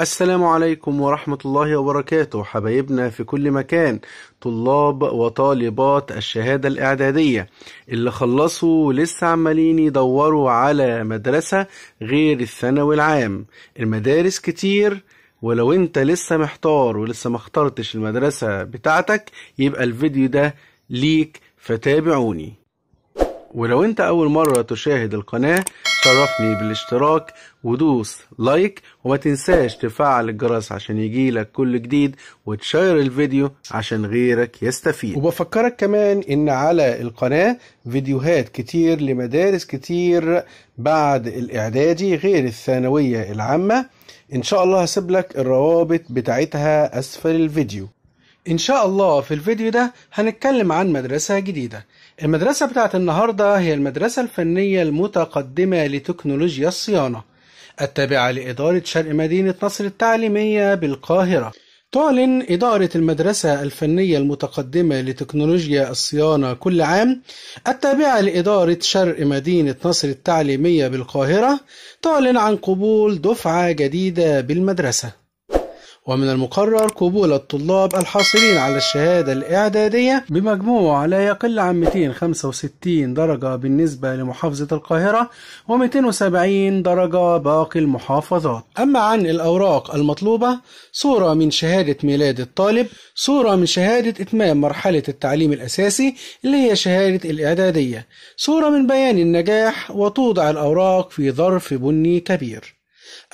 السلام عليكم ورحمة الله وبركاته حبايبنا في كل مكان طلاب وطالبات الشهادة الإعدادية. اللي خلصوا ولسه عمالين يدوروا على مدرسة غير الثانوي العام. المدارس كتير ولو انت لسه محتار ولسه ما اخترتش المدرسة بتاعتك يبقى الفيديو ده ليك فتابعوني. ولو انت أول مرة تشاهد القناة شرفني بالاشتراك ودوس لايك وما تنساش تفعل الجرس عشان يجيلك كل جديد وتشير الفيديو عشان غيرك يستفيد. وبفكرك كمان إن على القناة فيديوهات كتير لمدارس كتير بعد الإعدادي غير الثانوية العامة. إن شاء الله هسيب لك الروابط بتاعتها أسفل الفيديو. إن شاء الله في الفيديو ده هنتكلم عن مدرسة جديدة. المدرسة بتاعت النهاردة هي المدرسة الفنية المتقدمة لتكنولوجيا الصيانة التابعة لإدارة شرق مدينة نصر التعليمية بالقاهرة. تعلن إدارة المدرسة الفنية المتقدمة لتكنولوجيا الصيانة كل عام التابعة لإدارة شرق مدينة نصر التعليمية بالقاهرة تعلن عن قبول دفعة جديدة بالمدرسة. ومن المقرر قبول الطلاب الحاصلين على الشهادة الإعدادية بمجموع لا يقل عن 265 درجة بالنسبة لمحافظة القاهرة و270 درجة باقي المحافظات. أما عن الأوراق المطلوبة صورة من شهادة ميلاد الطالب صورة من شهادة إتمام مرحلة التعليم الأساسي اللي هي شهادة الإعدادية صورة من بيان النجاح وتوضع الأوراق في ظرف بني كبير.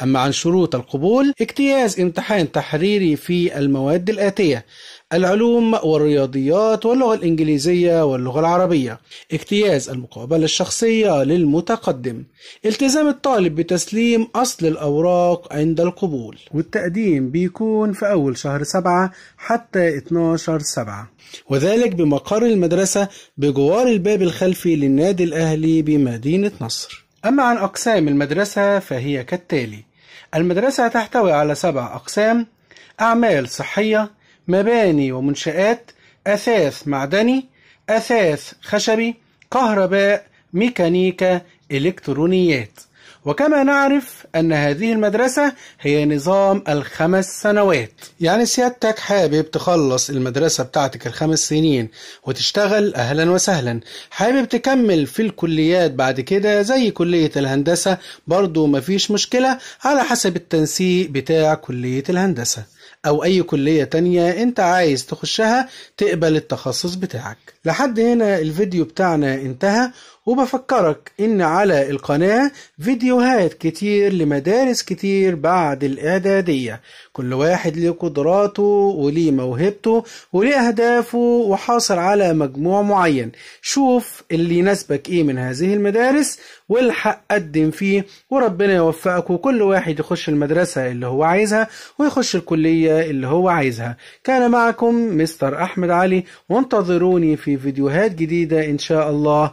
أما عن شروط القبول اجتياز امتحان تحريري في المواد الآتية العلوم والرياضيات واللغة الإنجليزية واللغة العربية اجتياز المقابلة الشخصية للمتقدم التزام الطالب بتسليم أصل الأوراق عند القبول. والتقديم بيكون في أول شهر سبعة حتى 12 سبعة. وذلك بمقر المدرسة بجوار الباب الخلفي للنادي الأهلي بمدينة نصر. أما عن أقسام المدرسة فهي كالتالي. المدرسة تحتوي على سبع أقسام أعمال صحية مباني ومنشآت أثاث معدني أثاث خشبي كهرباء ميكانيكا إلكترونيات. وكما نعرف أن هذه المدرسة هي نظام الخمس سنوات. يعني سيادتك حابب تخلص المدرسة بتاعتك الخمس سنين وتشتغل أهلا وسهلا. حابب تكمل في الكليات بعد كده زي كلية الهندسة؟ برضو مفيش مشكلة على حسب التنسيق بتاع كلية الهندسة. أو أي كلية تانية أنت عايز تخشها تقبل التخصص بتاعك. لحد هنا الفيديو بتاعنا انتهى. وبفكرك إن على القناة فيديوهات كتير لمدارس كتير بعد الإعدادية. كل واحد له قدراته وليه موهبته وليه أهدافه وحاصل على مجموع معين. شوف اللي يناسبك إيه من هذه المدارس والحق قدم فيه وربنا يوفقك وكل واحد يخش المدرسة اللي هو عايزها ويخش الكلية اللي هو عايزها. كان معكم مستر أحمد علي. وانتظروني في فيديوهات جديدة إن شاء الله.